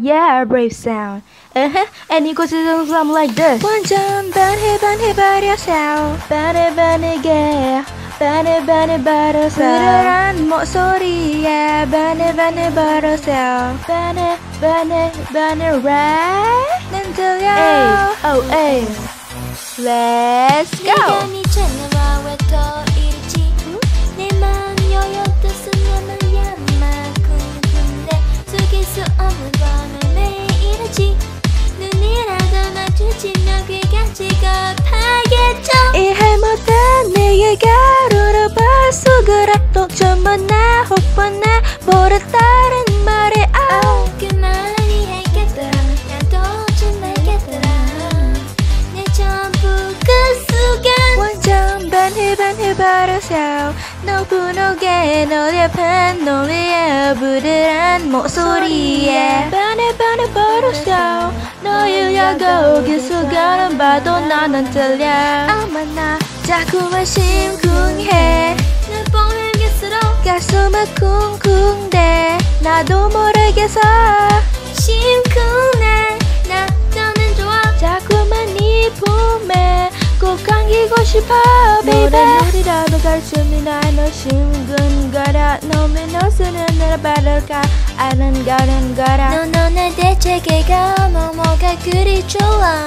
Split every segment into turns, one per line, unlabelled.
yeah, brave sound. Uh-huh. And it goes something like this. One time, bunny, bunny, bunny sound. Bunny, bunny, yeah. Bunny, bunny, bunny sound. Put more sorry, yeah. Bunny, bunny, bunny sound. Bunny, bunny, bunny, right? Until you. Hey, oh, hey. Let's go. 버려서 너분하게 널 옆엔 놀리에 부드러운 목소리에. 반해 반해 버려서 너를 향하고 계속 가는 봐도 나는 들려. 아마 나 자꾸만 심쿵해.
날 보면일수록
가슴에 쿵쿵대. 나도 모르겠어 가슴이 나 너 심근거려 놈의 너스는 날 바랄까? 아는 거는 거라.
너너날 대체계가 뭐뭐가 그리 좋아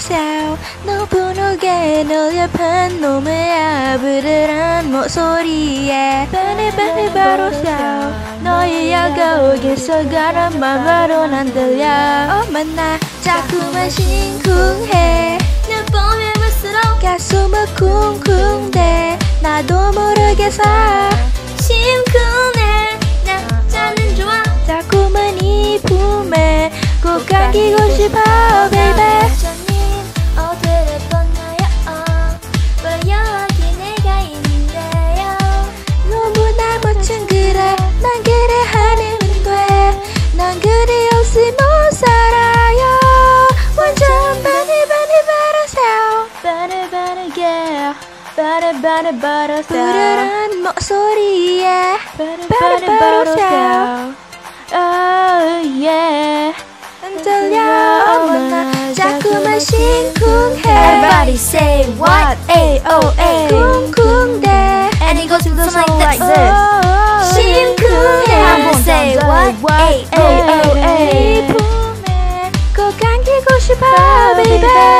반해 버려서 너 분하게 널 옆엔 놈의 부드러운 목소리에. 반해 반해 버려서 너의 야가오게서 가는 맘으로 난 들려. 엄마 나? 자꾸만 심쿵해.
날 보면 볼수록
가슴을 쿵쿵대. 나도 모르겠어.
심쿵해. 나 자는 좋아.
자꾸만 이 품에 꼭 안기고 싶어 baby 반하게 반해 반해 바라서 부드러운 목소리에 반해 반해 바라서 oh yeah 안 들려 엄마 자꾸만 심쿵해
Everybody say what
A-O-A 쿵쿵대
And it goes something like this
this
심쿵해 Say what A-O-A
품에 꼭 안기고 싶어 baby